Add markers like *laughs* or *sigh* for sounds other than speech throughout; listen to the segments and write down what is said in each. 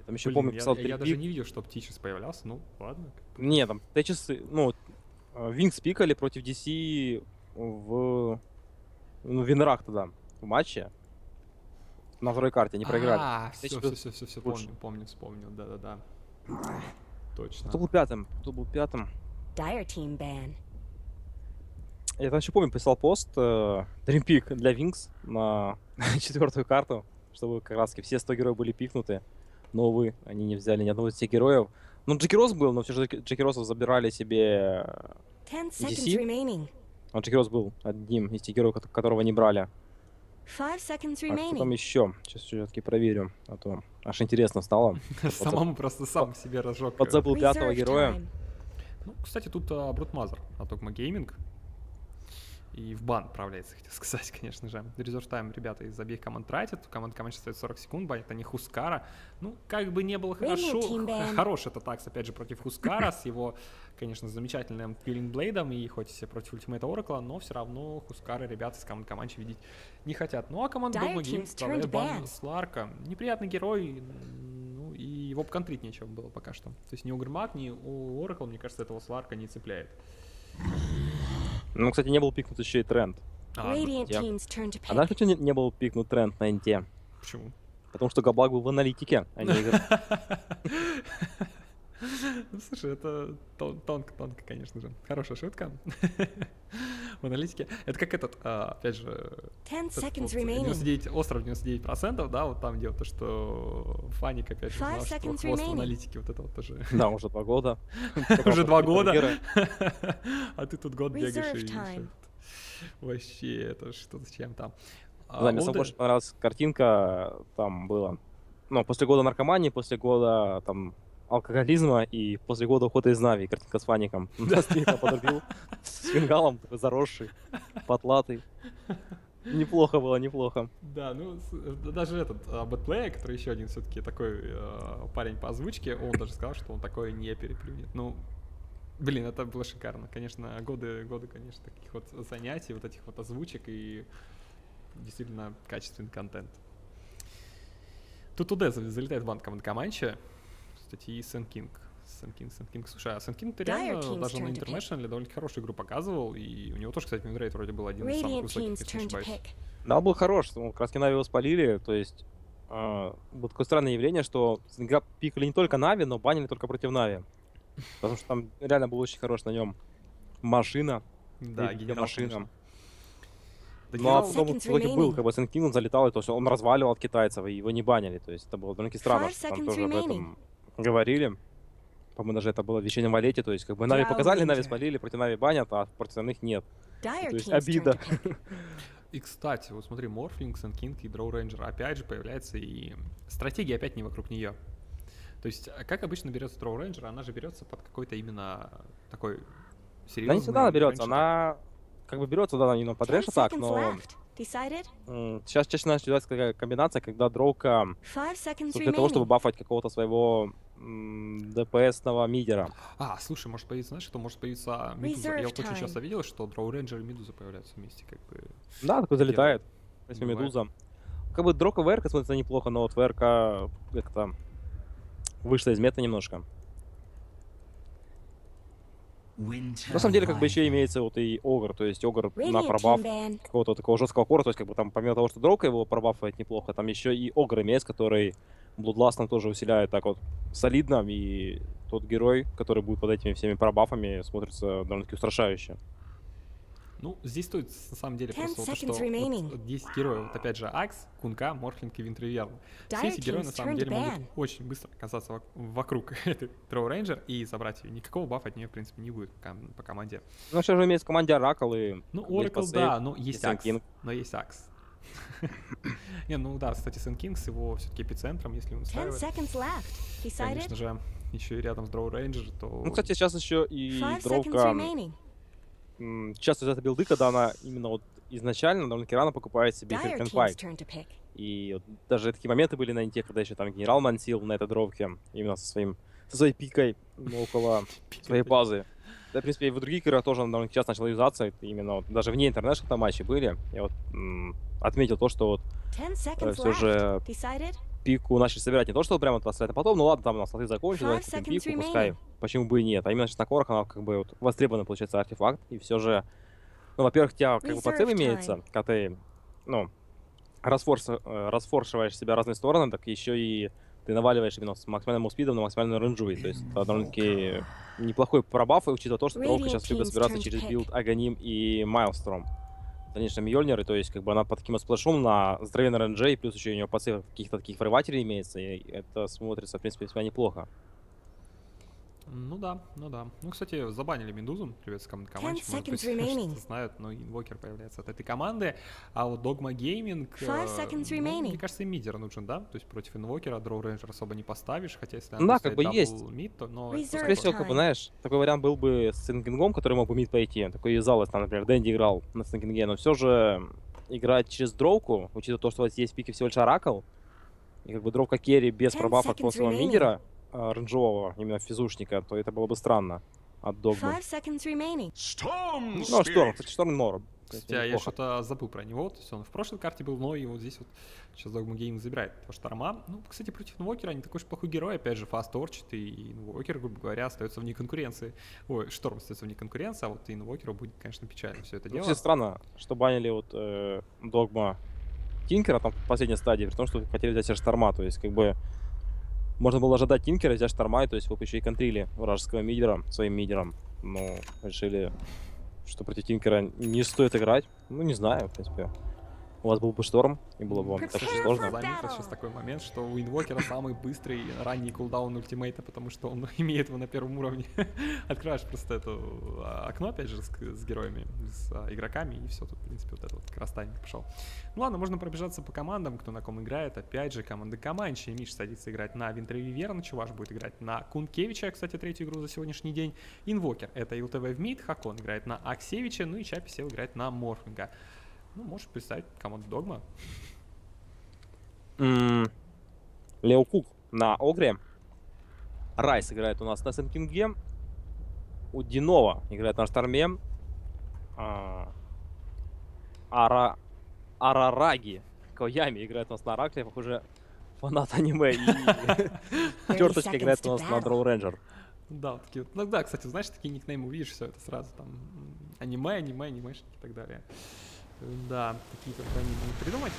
Я там еще Блин, помню, писал я- я 3 даже не видел, чтобы Тичес появлялся. Ну, ладно. Не, там Течесы, ну, Винкс пикали против DC в ну, Винрах тогда, в матче. На второй карте, не проиграли. А, все, Течес все, все, все, все, помню, помню, вспомнил, да-да-да. Точно. Кто был пятым? Кто был пятым? Dire team ban. Я там еще помню, писал пост э, Dream Peak для Винкс на *laughs* четвертую карту, чтобы как раз все 100 героев были пикнуты. Но, увы, они не взяли ни одного из этих героев. Ну, Jakiro был, но все же Jakiro забирали себе... э, DC? А Jakiro был одним из тех героев, ко- которого не брали. А remaining. еще? Сейчас все-таки проверю, а то аж интересно стало. *laughs* Самому просто сам себе разжег. Подзабыл пятого героя. Ну, кстати, тут а, Broodmother от Dogma Gaming. И в бан отправляется, *laughs* хотел сказать, *laughs* конечно же. Резерв тайм ребята из обеих команд тратят. У команд команд стоит 40 секунд, банят они Хускара. Ну, как бы не было хорошо. team ban. х- Хорош это такс, опять же, против Хускара с его, конечно, замечательным Киллинг Блейдом и хоть и против Ультимейта Оракла, но все равно Хускара ребята из команд команд видеть не хотят. Ну, а команда вставляет turned бан. Сларка. Неприятный герой, ну, и его контрить нечего было пока что. То есть ни у Гермак, ни у Оракла, мне кажется, этого Сларка не цепляет. Ну, кстати, не был пикнут еще и тренд. А, Radiant я- А знаешь, почему не, не был пикнут тренд на инте? почему? Потому что Габлак был в аналитике, а не игр. *laughs* Ну, слушай, это тон- тонко, тонко, конечно же. Хорошая шутка. *laughs* В аналитике. Это как этот, а, опять же, Ten этот seconds вот remaining. 99, остров 99%, да, вот там, где вот то, что Фаник, опять же, что seconds хвост в аналитике, вот это вот тоже. Да, уже два года. *laughs* Уже два года. *laughs* А ты тут год бегаешь и. Вообще, это что-то с чем там. А, Да, мне больше понравилась картинка, там было, ну, после года наркомании, после года, там, алкоголизма и после года ухода из Нави, картинка с Фаником. *laughs* На стриме подрубил с фингалом, такой заросший, потлатый. Неплохо было, неплохо. Да, ну даже этот а, Бэтплея, который еще один все-таки такой э, парень по озвучке, он даже сказал, что он такое не переплюнет. Ну, блин, это было шикарно. Конечно, годы, годы, конечно, таких вот занятий, вот этих вот озвучек и действительно качественный контент. Тут туда залетает в банк команд Каманча, кстати, и Sand King. Sand King, Sand King. Слушай, а Sand King ты реально даже на. International е довольно хорошую игру показывал, и у него тоже, кстати, winrate вроде был один из самых высоких, если не ошибаюсь. Да, он был хорош, ну, как раз Нави его спалили, то есть а, было такое странное явление, что его пикали не только Нави, но банили только против Нави. Потому что там реально был очень хорош на нем машина, Да, генерал, машина. Ну, а генерал- потом Seconds в итоге был, как бы Sand King, он залетал, и то, что он разваливал китайцев, и его не банили. То есть это было довольно странно, что там тоже об этом говорили. По-моему, даже это было в вечернем валете, то есть как бы Нави показали, Нави спалили, против Нави банят, а против остальных нет. То есть обида. И, кстати, вот смотри, Morphling, Sand King и Drow Ranger опять же появляется, и стратегия опять не вокруг нее. То есть, а как обычно берется Дроу Рейнджер, она же берется под какой-то именно такой серьезный... Да не всегда она берется, она как бы берется, да, под Ten рэш атак, seconds но left. Decided? сейчас чаще начинается такая комбинация, когда дроука для того, чтобы бафать какого-то своего ДПС-ного мидера. А, слушай, может появиться, знаешь, что может появиться Медуза. Я вот очень часто видел, что Дроу Рейнджер и Медуза появляются вместе, как бы... Да, такой залетает. Если медуза. Как бы дрока ВРК смотрится неплохо, но вот ВРК как-то вышла из мета немножко. На самом деле, как бы еще имеется вот и Огр, то есть Огр на пробаф ban. какого-то такого жесткого кора, то есть как бы там помимо того, что дрока его пробафает неплохо, там еще и Огр имеется, который Блудластом тоже усиляет так вот солидно, и тот герой, который будет под этими всеми пробафами, смотрится довольно-таки устрашающе. Ну, здесь стоит, на самом деле, просто вот, то, что вот 10 героев, вот опять же, Axe, Kunkka, Morphling и Winter Wyvern. Все эти герои, на самом деле, могут очень быстро оказаться вок- вокруг *laughs* этой Drow Ranger и забрать ее. Никакого бафа от нее, в принципе, не будет по команде. Ну, сейчас же имеется в команде Oracle и... Ну, по save, да, но есть Акс. Но есть Акс. *laughs* Не, ну да, кстати, Sand King с его все-таки эпицентром, если он устраивает, конечно же, еще и рядом с Дроу Рейнджер, то... Ну, кстати, сейчас еще и дровка... Часто взята билды, когда она именно вот изначально довольно-таки рано покупает себе pick. И вот даже такие моменты были на инте, когда еще там генерал мансил на этой дровке, именно со своим со своей пикой ну, около *laughs* своей базы. Да, в принципе, и в других играх тоже она довольно часто начала юзаться. Именно вот, даже вне интернешнл там матчи были. Я вот м, отметил то, что вот seconds все же пику начали собирать не то, что прямо поставить, а потом, ну ладно, там у нас слоты закончились, давайте пику, пускай, remaining. Почему бы и нет. А именно сейчас на core ах она как бы вот востребованный, получается, артефакт, и все же, ну, во-первых, у тебя как бы Reserve под save time. имеется, когда ты, ну, расфорс- э, расфоршиваешь себя разные стороны, так еще и ты наваливаешь именно с максимальным speed ом на максимальную range у, то есть это довольно-таки неплохой пробаф, и учитывая то, что Radiant сейчас любит собираться через build Aghanim и Maelstrom. Конечно, Мьёльнир, и то есть как бы она под таким сплэшом на здоровенной рейндже, и плюс еще у нее подсев каких-то таких фрейватерей имеется, и это смотрится, в принципе, весьма неплохо. Ну да, ну да. Ну, кстати, забанили Медузу, привет, с команд команде. Ten Может быть, *laughs* что-то знают, но инвокер появляется от этой команды. А вот Dogma Gaming, Five э, ну, мне кажется, им мидер нужен, да? То есть против инвокера Дроу Рейнджер особо не поставишь, хотя если Да, она как бы есть. мид, то, но... Скорее всего, как бы, знаешь, такой вариант был бы с Сингингом, который мог бы мид пойти. Такой юзалось, там, например, Дэнди играл на Сингинге, но все же играть через дроуку, учитывая то, что у вас есть пики всего лишь Oracle, и как бы дровка керри без пробафа от своего мидера, рейнджового, именно физушника, то это было бы странно от Догмы. Five seconds remaining. Storm Ну, Шторм, кстати, Шторм Норм. Кстати, а я что-то забыл про него. То есть он в прошлой карте был, но и вот здесь вот сейчас Dogma Game забирает этого Шторма. Ну, кстати, против Invoker а не такой уж плохой герой. Опять же, fast Orchid, и Invoker, грубо говоря, остается вне конкуренции. Ой, Шторм остается вне конкуренции, а вот Invoker у будет, конечно, печально все это Ну, дело. кстати, странно, что банили вот э, Догма Тинкера там в последней стадии, при том, что хотели взять себе Шторма, то есть как бы можно было ожидать Тинкера, взять Шторма, то есть вы еще и контрили вражеского мидера своим мидером, но решили, что против Тинкера не стоит играть. Ну, не знаю, в принципе. У вас был бы Шторм, и было бы вам так же сложно. Заметил сейчас такой момент, что у Инвокера самый быстрый ранний кулдаун ультимейта, потому что он *laughs* имеет его на первом уровне. *laughs* Открываешь просто это а, окно, опять же, с, с героями, с а, игроками, и все, тут, в принципе, вот этот вот красавик пошел. Ну ладно, можно пробежаться по командам, кто на ком играет. Опять же, команда Каманчи. Миш садится играть на Винтрове Верна, Чуваш будет играть на Кункевича, кстати, третью игру за сегодняшний день. Инвокер — это ИЛТВ в мид, Хакон играет на Аксевича, ну и Чапи сел играть на Морфинга. Ну, можешь представить команду Догма. Лео Кук на Огре. Райс играет у нас на Сенкинге. У Динова играет на Шторме. А, Ара... Арараги Коями играет у нас на Ракле. Похоже, фанат аниме. И *laughs* Черточка играет у нас на Дроу Рейнджер. Да, вот такие вот. Ну да, кстати, знаешь, такие никнеймы увидишь, все это сразу там аниме, аниме, анимешники и так далее. Да, такие только они будут придумать.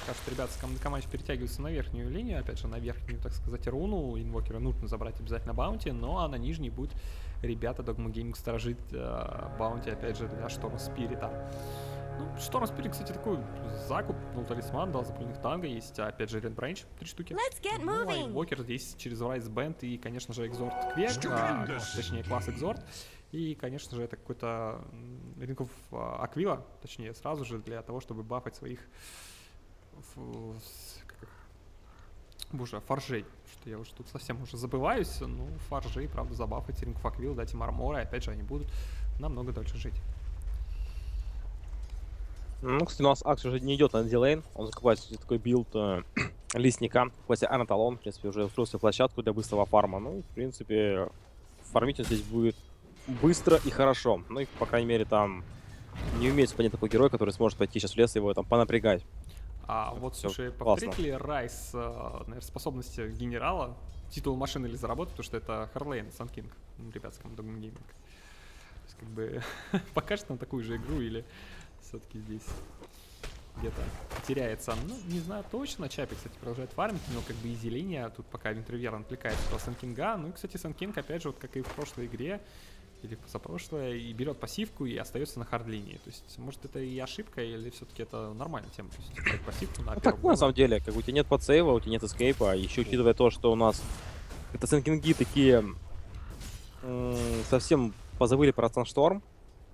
Пока что ребята с командой Камач перетягиваются на верхнюю линию, опять же, на верхнюю, так сказать, руну. Инвокера нужно забрать обязательно баунти, ну а на нижней будет ребята Dogma Gaming сторожить э, баунти, опять же, для Шторма Спирита. Ну, Шторм Спирит, кстати, такой закуп, ну, талисман, дал запыльных танга, есть, опять же, Ред Бренч, три штуки. Let's get Ну, а инвокер здесь через Rise Band и, конечно же, Exort Квек, а, точнее, класс Exort. И, конечно же, это какой-то Ринков а, Аквила, точнее, сразу же для того, чтобы бафать своих? Боже, фаржей. Что я уже тут совсем уже забываюсь. Ну, фаржей, правда, забафать Ринков Аквил, дать им армора, и опять же, они будут намного дольше жить. Ну, кстати, у нас Акс уже не идет на дилейн. Он закупает кстати, такой билд э, *clears throat* лесника классе Анатолон. В принципе, уже устроил себе площадку для быстрого фарма. Ну, в принципе, фармить он здесь будет быстро и хорошо. Ну и, по крайней мере, там не умеет понять такой герой, который сможет пойти сейчас в лес и его там понапрягать. А вот, всё слушай, повторит ли Райс, наверное, способности генерала титул машины или заработать, потому что это Харлейн, Сан Кинг, ну, ребятском Dogma Gaming. То есть, как бы, *laughs* покажет нам такую же игру или все-таки здесь где-то теряется. Ну, не знаю точно. Чапи, кстати, продолжает фармить, но как бы изи линия. Тут пока Винтервер отвлекается от Сан Кинга. Ну и, кстати, Сан Кинг, опять же, вот как и в прошлой игре, или позапрошлое, и берет пассивку и остается на хард-линии. То есть, может, это и ошибка, или все-таки это нормальная тема. То есть, брать пассивку на Ну, первом так, на уровне. самом деле, как бы у тебя нет подсейва, у тебя нет эскейпа, еще учитывая то, что у нас это сенкинги такие совсем позабыли про Сансторм,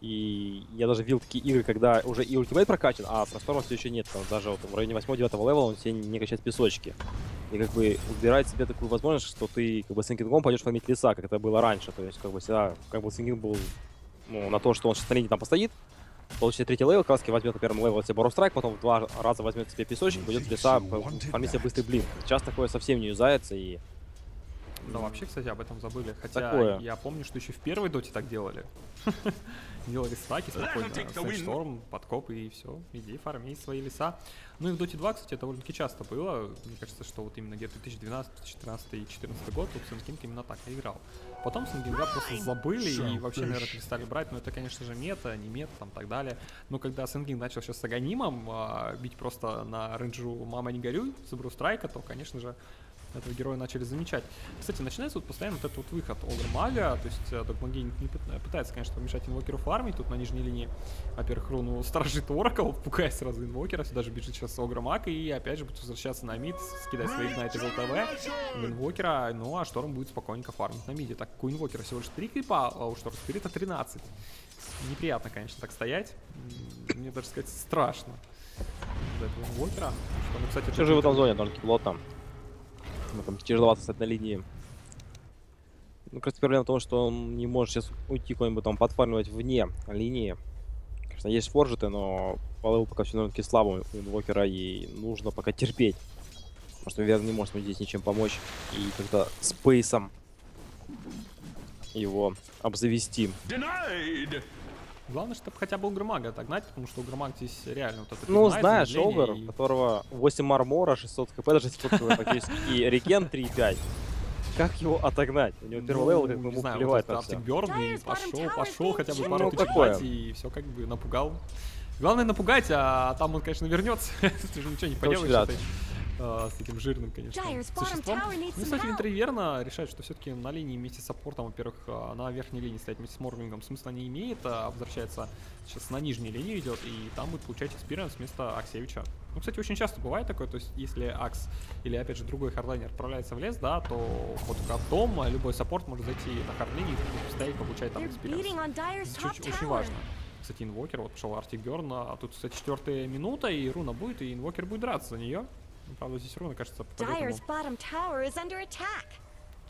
и я даже видел такие игры, когда уже и ультимейт прокачан, а про Сторма все еще нет, там даже вот в районе 8-9 левела он себе не качает песочки. И как бы убирает себе такую возможность, что ты как бы с сенкингом пойдешь фармить леса, как это было раньше. То есть как бы всегда как бы сенкинг был ну, на то, что он сейчас на линии там постоит, получит третий level, краски возьмет на первом левеле себе Burrowstrike, потом в два раза возьмет себе песочек, пойдет в леса, фармить себе быстрый блин. Сейчас такое совсем не юзается, и Да, вообще, кстати, об этом забыли. Хотя Такое. я помню, что еще в первой доте так делали. *laughs* Делали стаки спокойно, Sandstorm, подкоп и все. Иди фарми свои леса. Ну и в Доте 2, кстати, это довольно-таки часто было. Мне кажется, что вот именно где-то 2012, 2014 и 2014 год вот Sand King именно так и играл. Потом Sand King а просто забыли и вообще, наверное, перестали брать. Но это, конечно же, мета, не мета, там так далее. Но когда Sand King начал сейчас с Аганимом а, бить просто на рейнджу «Мама, не горюй» с Burrowstrike а, то, конечно же, этого героя начали замечать. Кстати, начинается вот постоянно вот этот вот выход Огр Мага, то есть э, Dogma Gaming пыт- пытается, конечно, помешать инвокеру фармить, тут на нижней линии, во-первых, руну сторожит Оракл, *laughs* пугая сразу инвокера, сюда же бежит сейчас Огр Маг, и опять же будет возвращаться на мид, скидать свои игнайты из ЛТВ, в инвокера, ну а Шторм будет спокойненько фармить на миде. Так как у инвокера всего лишь 3 крипа, а у Шторм Спирита 13. Неприятно, конечно, так стоять. Мне даже сказать страшно. За этого инвокера. Что, ну, кстати, Все же в этом зоне, довольно-таки плотно. Ну, там тяжеловато стать на линии. Ну, как проблема в том, что он не может сейчас уйти куда-нибудь там подфармливать вне линии. Конечно, есть форжеты, но по пока все довольно-таки слабо у инвокера, и нужно пока терпеть. Потому что Вер не может здесь ничем помочь. И когда спейсом его обзавести. Главное, чтобы хотя бы Угромага отогнать, потому что Угромаг здесь реально вот это Ну, знаешь, Огр, и- которого 8 армора, 600 хп, даже 700 хп практически, и реген 3,5. Как его отогнать? У него первый Ну, левел, как бы не ему знаю, плевать вот. Arctic Burn, и пошел, пошел, хотя бы пару Ну, дать, и все как бы напугал. Главное напугать, а там он, конечно, вернется. *laughs* Ты же ничего не поделаешь с а, с этим жирным, конечно, существом. Ну, кстати, help. Winter Wyvern решает, что все-таки на линии вместе с саппортом, во-первых, а, на верхней линии стоять вместе с Морфлингом смысла не имеет, а возвращается сейчас на нижней линии идет, и там будет получать experience вместо Аксевича. Ну, кстати, очень часто бывает такое, то есть если Акс или, опять же, другой hardliner отправляется в лес, да, то вот а любой саппорт может зайти на hard линию, стоять, получать там экспириенс. очень, очень важно. Кстати, инвокер, вот пошел Артик а тут, кстати, четвертая минута, и руна будет, и инвокер будет драться за нее. Правда, здесь руна, кажется.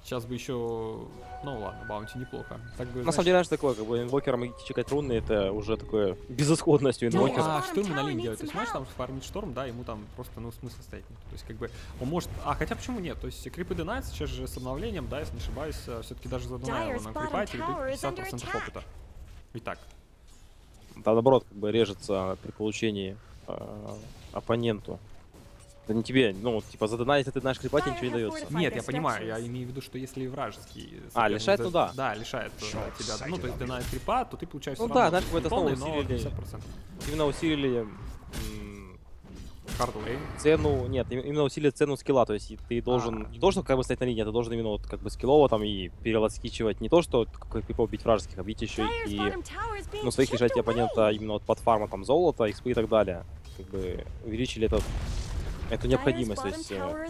Сейчас бы еще... Ну ладно, баунти неплохо. Так бы, На самом деле, знаешь, такое, как бы инвокером идти чекать руны, это уже такое безысходность у Ну, инвокера. а что ему на линии делать? То есть, можешь там фармить шторм, да, ему там просто, ну, смысла стоять нет. То есть, как бы, он может... А, хотя почему нет? То есть, крипы Denied сейчас же с обновлением, да, если не ошибаюсь, все-таки даже за Dyer's на bottom крипа тебе tower дают is under 50% attack. опыта. Ведь так. Там, наоборот, как бы режется при получении э, оппоненту. Да не тебе, ну, вот, типа, задонать, если ты знаешь крипа, тебе ничего не дается. Нет, я понимаю, я имею в виду, что если вражеский... А, лишает, за- ну да. Да, лишает э, тебя. Ну, то есть донает крипа, то ты получаешь Ну да, знаешь, полный, снова но усилили. 50%. Именно усилили м, Хардлейн. цену, нет, им- именно усилили цену скилла, то есть ты должен, А. не то, что как бы стоять на линии, а ты должен именно вот как бы скиллово там и переласкичивать, не то, что какой крипов бить вражеских, а бить еще и, ну, своих лишать оппонента именно вот под фарма там золота, XP и так далее. Как бы увеличили этот, эту Dyer's необходимость, то есть, э,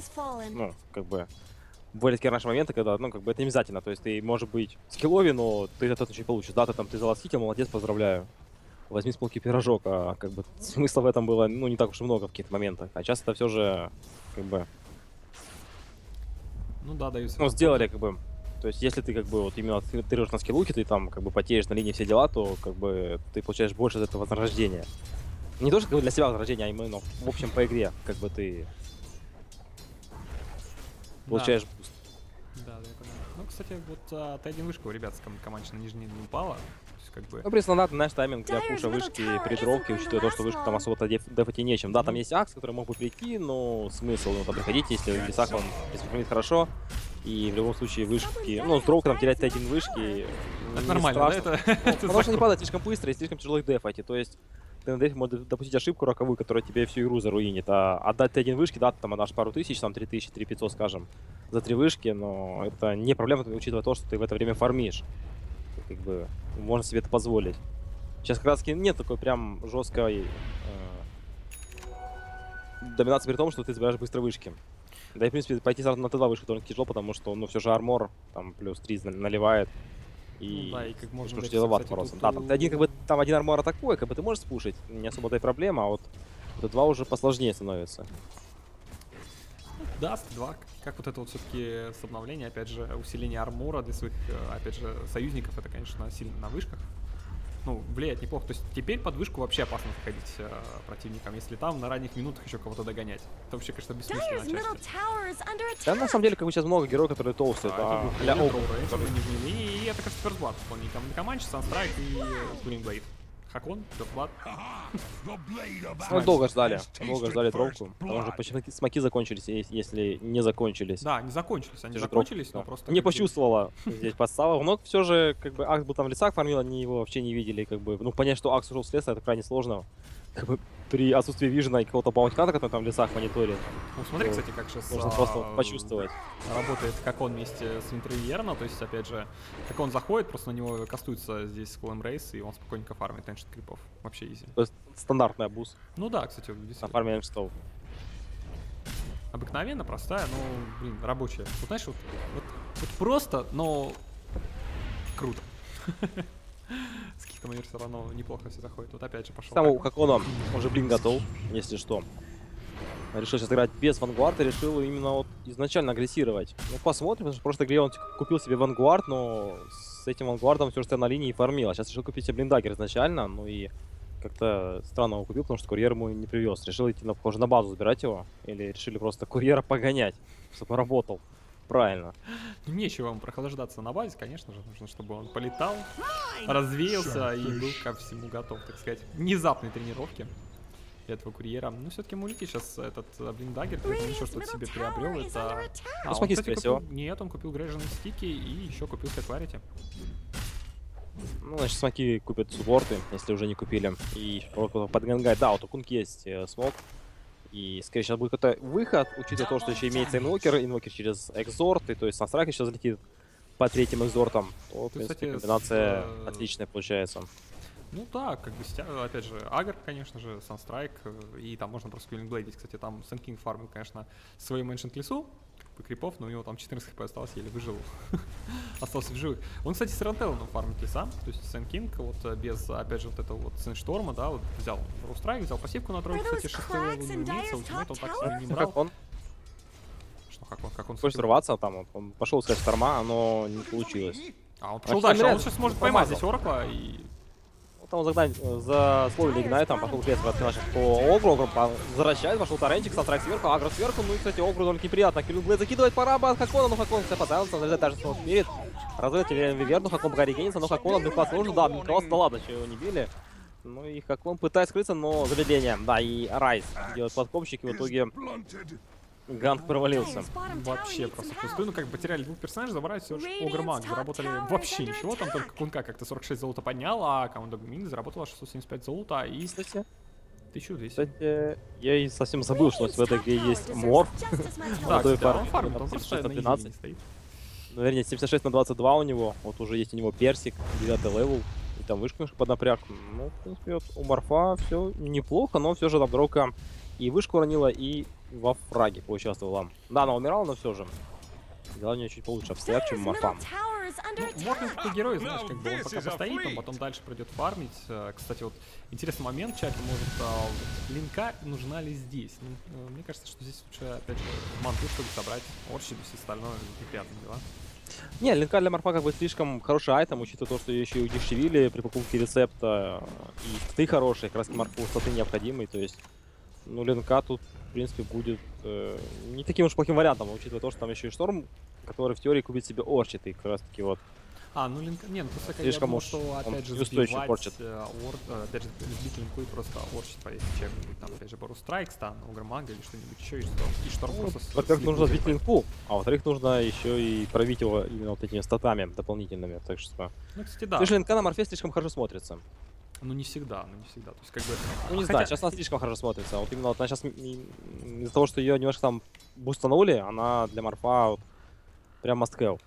ну, как бы, были такие наши моменты, когда, ну, как бы это не обязательно, то есть ты, может быть, скиллови, но ты этот еще получишь, да, ты там, ты заласкитил, молодец, поздравляю. Возьми с полки пирожок, а как бы *laughs* смысла в этом было, ну, не так уж и много в каких-то моментах. А часто это все же, как бы, Ну да, даются. ну, сделали, как бы, то есть если ты, как бы, вот именно ты, ты режешь на скиллухе, ты там, как бы, потеешь на линии все дела, то, как бы, ты получаешь больше от этого вознаграждения. Не то, что как бы, для себя вознаграждение, а именно в общем по игре, как бы ты получаешь буст. Да, да, я понимаю. Ну, кстати, вот а, Т1 вышка у ребят с ком- команды на нижней не упала. Есть, как бы... Ну, просто надо, знаешь, тайминг для пуша вышки, передровки, isn't учитывая то, что вышка там особо-то деф- дефать и нечем. Да, там Мгм. есть акс, который мог бы прийти, но смысл ну, там приходить, если в лесах он фармит хорошо. И в любом случае вышки, ну, с там терять Т1 вышки Это не нормально, да? страшно. Это, *laughs* это Потому что не падает слишком быстро и слишком тяжело их дефать. И То есть ты на дефе можешь допустить ошибку роковую, которая тебе всю игру заруинит. А отдать Т1 вышки, да, ты там отдашь пару тысяч, там 3000, 3500, скажем, за три вышки, но это не проблема, учитывая то, что ты в это время фармишь. Как бы можно себе это позволить. Сейчас как раз нет такой прям жесткой э, доминации при том, что ты забираешь быстро вышки. Да и, в принципе, пойти сразу на Т2 вышку довольно тяжело, потому что, ну, все же армор, там, плюс 3 наливает. И, Ну да, и как можно тяжеловато кстати, просто. тут Да, там у- ты один, как бы, там один армор атакует, как бы ты можешь спушить, не особо-то и проблема, а вот Т2 уже посложнее становится. Даст 2, как вот это вот все-таки с обновления, опять же, усиление армора для своих, э, опять же, союзников, это, конечно, сильно на вышках. Ну, влияет неплохо. То есть теперь под вышку вообще опасно заходить э, противникам, если там на ранних минутах еще кого-то догонять. Это вообще, конечно, бессмысленно Да, на самом деле, как бы сейчас много героев, которые толстые. Да, да, это а-ля был Огр, Рейнджер, который- нижней линии, и это, кажется, First Blood вполне. Там Команчи, Sun Strike и Culling Blade. Хакон, First Blood. Ну, долго ждали, долго ждали дровку. Потому что почти смоки закончились, если не закончились. Да, не закончились, они закончились, но просто... Не почувствовала *laughs* здесь подстава. Но все же, как бы, Акс был там в лесах фармил, они его вообще не видели. Как бы, ну, понять, что Акс ушел с леса, это крайне сложно. Как бы, при отсутствии вижена и какого-то баунтикана, который там в лесах мониторит, Ну, смотри, Ну, кстати, как сейчас можно просто почувствовать. работает как он вместе с Винтервьерно, то есть, опять же, как он заходит, просто на него кастуется здесь Клэм Рейс, и он спокойненько фармит эншит крипов. Вообще изи. То есть стандартный абуз Ну да, кстати, вот на действительно. фарме эншитов. Обыкновенно, простая, но, блин, рабочая. Вот знаешь, вот, вот, вот просто, но круто. *laughs* Манер все равно неплохо все заходит. Вот опять же пошел. Там у Хакона уже блин готов, если что. Решил сейчас играть без Вангуарда, решил именно вот изначально агрессировать. Ну, посмотрим, потому что в прошлой игре он типа, купил себе Вангуард, но с этим Вангуардом все же на линии фармил. А сейчас решил купить себе блиндагер изначально, ну и как-то странно его купил, потому что курьер ему не привез. Решил идти, на, похоже, на базу забирать его. Или решили просто курьера погонять, чтобы работал. Правильно. Ну, нечего ему прохлаждаться на базе, конечно же. Нужно, чтобы он полетал, развеялся и был ко всему готов, так сказать. Внезапной тренировки этого курьера. Ну, все-таки Мулики сейчас этот блиндагер, он Radiant's еще что-то себе приобрел. Это... А, Ну, он, смоки, кстати, скорее всего. купил... Нет, он купил Грейженные стики и еще купил Clarity. Ну, значит, смоки купят суппорты, если уже не купили. И подгангать. Да, вот у Кунг есть э, смог. И, скорее, сейчас будет какой-то выход, учитывая то, что еще имеется инвокер, инвокер через экзорт, и то есть Санстрайк сейчас залетит по третьим экзортам. То, в принципе, с, комбинация э, отличная получается. Ну да, как бы, опять же, Агр, конечно же, Санстрайк, э, и там можно просто Квиллинблейдить. Кстати, там Сэн Кинг фармил, конечно, свою Мэншент лесу, крипов, но у него там 14 хп осталось, еле выжил. *laughs* Остался в живых. Он, кстати, с Рантелланом фармит леса, то есть Сэн Кинг, вот э, без, опять же, вот этого вот Сэншторма, да, вот взял Рустрайк, взял пассивку на тройку, кстати, умеется, Dyer's ультимейт он так себе не Ну, брал. как он Что, как он, как он хочет сорваться, там вот, он пошел искать шторма, но не получилось. А, он пошел А дальше, а он сейчас может поймать здесь Оракла и... Там загнать, э, засловили Игнай, там пошел Крес наших по Огру, Огру по- возвращает, пошел Таренчик, Санстрайк сверху, Агро сверху, ну и, кстати, Огру только неприятно. Киллинглейд закидывает пора от Хакона, но Хакон все подавился, залезает даже снова вперед. Разводит Виверн, ну Хакон пока регенится, но Хакон обмехлась нужно, да, обмехлась, да ладно, что его не били. Ну и Хакон пытается скрыться, но замедление, да, и Райс делает подкопчик, и в итоге Ганг провалился. Вообще просто some впустую. Ну, как бы потеряли двух персонажей, забрали лишь Radiant's Огр Заработали вообще ничего. Там только Кунка как-то 46 золота поднял, а команда Гумин заработала 675 золота и Кстати, 1200. кстати, я и совсем забыл, что в этой игре есть Radiant's top *laughs* tower Мор. deserves just as much Да, он фармит, он на просто 76 на на изи 12. не стоит. Ну, вернее, 76 на 22 у него. Вот уже есть у него персик, 9 level. И там вышка немножко под напряг. Ну, в принципе, вот у Морфа все неплохо, но все же там Дроука и вышку уронила, и во фраге поучаствовала. Да, она умирала, но все же. Дела у нее чуть получше обстоят, чем у Dire's Морфа. middle tower is under Ну, Морфин герой, знаешь, как бы он пока постоит, он потом дальше придет фармить. Э, Кстати, вот интересный момент, чат может а, вот линка нужна ли здесь? Ну, э, мне кажется, что здесь лучше, опять же, манту, чтобы собрать орчид, все остальное, неприятные дела. Не, линка для Марфа как бы слишком хороший айтем, учитывая то, что ее еще и удешевили при покупке рецепта. И статы хорошие, как раз Марфу статы необходимые. То есть, ну, линка тут, принципе, будет э, не таким уж плохим вариантом, учитывая то, что там еще и Шторм, который в теории купит себе орчит. И как раз таки вот А, ну линк... Не, ну просто как я Слишком думал, уж что опять же сбивать, порчит. э, ор- э, опять же, сбить линку и просто орчить повесить чем-нибудь. Там, опять же, Бору Страйк, Стан, Угромага или что-нибудь еще, и Шторм. И Шторм Ну, просто... Во-первых, нужно сбить линку, а во-вторых, нужно еще и пробить его именно вот этими статами дополнительными. Так что, Ну, кстати, да. да. линка на морфе слишком хорошо смотрится. Ну, не всегда, ну, не всегда. То есть, как бы... Ну, не а, знаю, хотя- сейчас она слишком хорошо смотрится. Вот именно вот она сейчас из-за того, что ее немножко там бустанули, она для морфа вот прям have.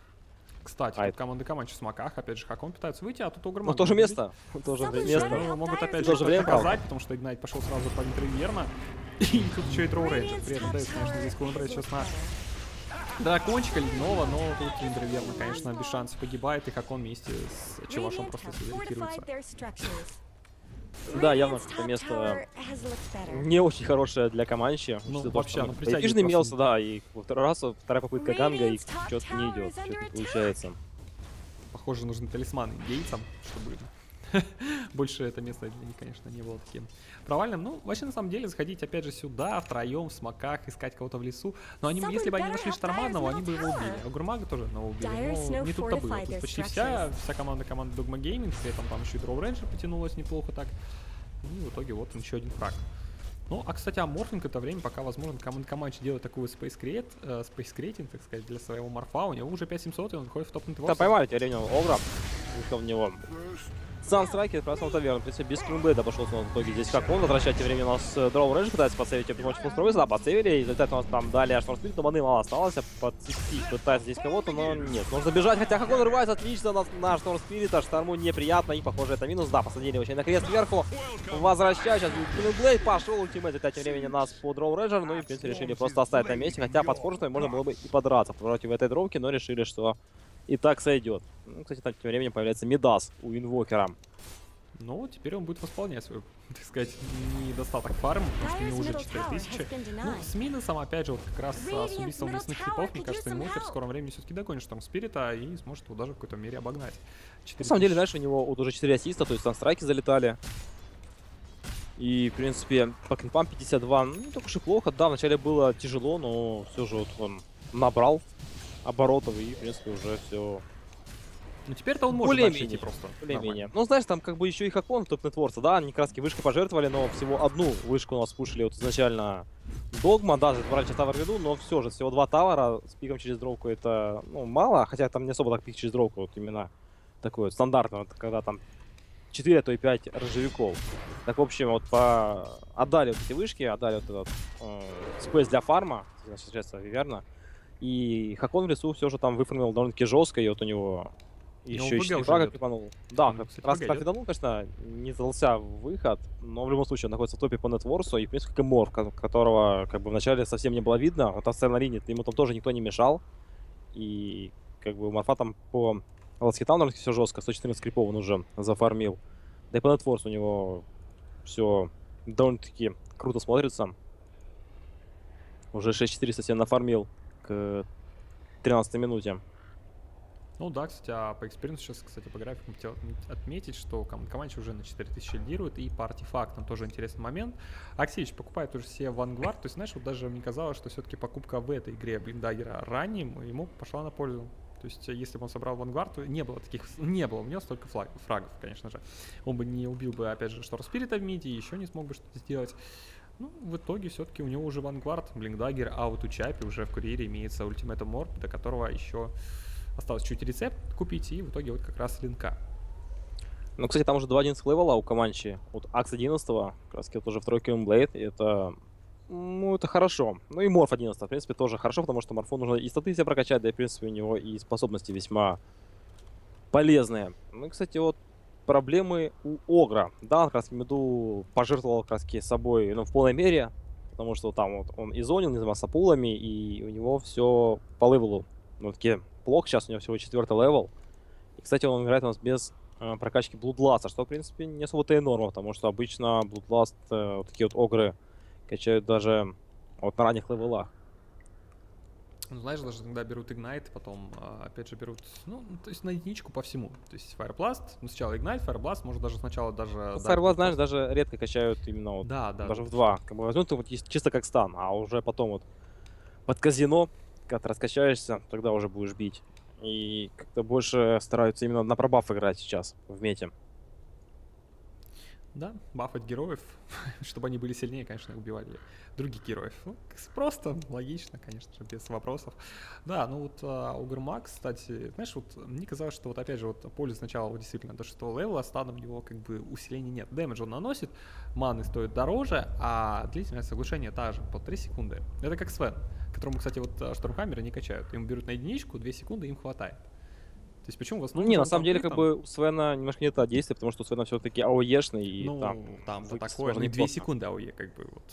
Кстати, А тут команды Каманчи в смоках, опять же, Хакон пытается выйти, а тут Ну, Угромага. тоже место. *laughs* Тоже место. Ну, могут опять же показать, потому что Игнайт пошел сразу по Винтерверна. *laughs* И тут еще и Троу Рейнджер. При этом, да, конечно, здесь Куландрейд сейчас на дракончика ледяного, но тут Винтерверна, конечно, без шансов погибает, и как он вместе с Radiant просто have Да, явно Radiant's это место не очень хорошее для Команчи. Ну, то, вообще, что оно притягивает имелся, да, и во второй раз, вторая попытка ганга, и что-то не идет, что-то не получается. Похоже, нужны талисманы индейцам, чтобы *laughs* Больше это место для них, конечно, не было таким провальным. Ну, вообще, на самом деле, заходить, опять же, сюда, втроем, в смоках, искать кого-то в лесу. Но они, если бы они нашли Шторманного, они бы его убили. А Гурмага тоже одного убили. Но не тут-то было. Тут почти вся, вся команда команды Dogma Gaming, при этом там еще и Дроу Рейнджер потянулась неплохо так. И в итоге вот еще один фраг. Ну, а, кстати, Аморфинг это время, пока, возможно, команд Каманч делает такую Space Create, э, Space Creating, так сказать, для своего морфа. У него уже 5700, и он выходит в топ Да, поймали тебя, Ренил Огра. в него. Санстрайкер просто таверн, в принципе, без скринблейда пошел он в итоге здесь как он. Возвращать время у нас Дроу Рейндж пытается подсейвить помочь Фулстровиса, да, подсейвили, и результат у нас там далее Штормспирит, но маны мало осталось, подцепить пытается здесь кого-то, но нет. Нужно бежать, хотя как он рывается отлично на, на Штормспирита, Шторму неприятно, и похоже это минус, да, посадили очень на крест сверху. Возвращать, сейчас Блейд пошел, ультимейт тем времени нас по Дроу Рейнджер, ну и в принципе решили просто оставить на месте, хотя под можно было бы и подраться против этой дровки, но решили, что и так сойдет. Ну, кстати, там тем временем появляется Мидас у Инвокера. Ну, теперь он будет восполнять свой, *laughs* так сказать, недостаток фарм, потому что у него уже 4000. Ну, с минусом, опять же, вот как раз а, с убийством лесных типов, мне кажется, Инвокер в скором времени все-таки догонит Шторм Спирита и сможет его даже в какой-то мере обогнать. На самом деле, знаешь, у него вот уже 4 ассиста, то есть там страйки залетали. И, в принципе, по кемпам 52, ну, не так уж и плохо. Да, вначале было тяжело, но все же вот он набрал оборотов и, в принципе, уже все ну теперь-то он может более менее, просто. Более-менее. Ну знаешь, там как бы еще и Хакон топ нетворца, да, они краски вышкой пожертвовали, но всего одну вышку у нас пушили вот изначально Догма, да, забрали тавер веду, но все же, всего два тавера с пиком через дровку это, ну, мало, хотя там не особо так пик через дровку, вот именно такой вот стандартный, вот, когда там 4, а то и 5 рожевиков. Так, в общем, вот по... отдали вот эти вышки, отдали вот этот э, спейс для фарма, сейчас верно. И Хакон в лесу все же там выформил довольно-таки жестко, и вот у него еще и фрага крипанул. Да, он, кстати, раз крипанул, конечно, не задался выход, но в любом случае он находится в топе по нетворсу, и в принципе Морф, которого как бы вначале совсем не было видно, вот оставил на линии, ему там тоже никто не мешал, и как бы Морфа там по Ласкитану все жестко, 114 крипов он уже зафармил. Да и по net worth'у у него все довольно-таки круто смотрится. Уже 6400 себе нафармил к 13 минуте. Ну да, кстати, а по experience'у сейчас, кстати, по графику хотел отметить, что команда уже на 4000 лидирует, и по артефактам тоже интересный момент. Аксевич покупает уже все Vanguard, то есть, знаешь, вот даже мне казалось, что все-таки покупка в этой игре Блинк Даггера ранним ему пошла на пользу. То есть, если бы он собрал Vanguard, то не было таких, не было у него столько флаг, фрагов, конечно же. Он бы не убил бы, опять же, Storm Spirit'а в миде, еще не смог бы что-то сделать. Ну, в итоге все-таки у него уже Vanguard, Блинк Даггер, а вот у Чапи уже в курьере имеется Ultimate Orb, до которого еще Осталось чуть рецепт купить, и в итоге вот как раз линка. Ну, кстати, там уже 2 11 level'а у Команчи. Вот Акс 11 как раз это уже второй Ким Блейд, и это... Ну, это хорошо. Ну и Морф 11 в принципе, тоже хорошо, потому что Морфу нужно и статы себе прокачать, да и, в принципе, у него и способности весьма полезные. Ну и, кстати, вот проблемы у Огра. Да, он раз миду пожертвовал раз собой, ну, в полной мере, потому что там вот он и зонил, не занимался пулами, и у него все по level'у. Ну, такие плохо, сейчас у него всего четвертый level. И, кстати, он играет у нас без э, прокачки Bloodlust, что, в принципе, не особо-то и норма, потому что обычно Bloodlust, э, вот такие вот огры качают даже вот на ранних level'ах. Ну, знаешь, даже когда берут Ignite, потом, а, опять же, берут, ну, то есть на единичку по всему. То есть Fireblast, ну, сначала Ignite, Fireblast, может даже сначала даже... Ну, Fireblast, знаешь, даже редко качают именно вот, да, да, даже да. в два. Как бы возьмут вот чисто как стан, а уже потом вот под казино когда раскачаешься, тогда уже будешь бить. И как-то больше стараются именно на пробаф играть сейчас в мете. Да, бафать героев, *laughs* чтобы они были сильнее, конечно, убивали других героев. Ну, просто, логично, конечно же, без вопросов. Да, ну вот а, Угрмак, кстати, знаешь, вот мне казалось, что вот опять же вот поле сначала вот, действительно до шестого левела, станом у него как бы усиления нет. Дэмэдж он наносит, маны стоит дороже, а длительность оглушения та же, по 3 секунды. Это как Свен, которому, кстати, вот а, Штормхаммеры не качают. Им берут на единичку, 2 секунды им хватает. То есть почему в основном... Ну, не, на самом деле, как бы у Свена немножко не то действие, потому что у Свена все-таки АОЕшный, и ну, там... там такое, не 2 секунды АОЕ, как бы вот.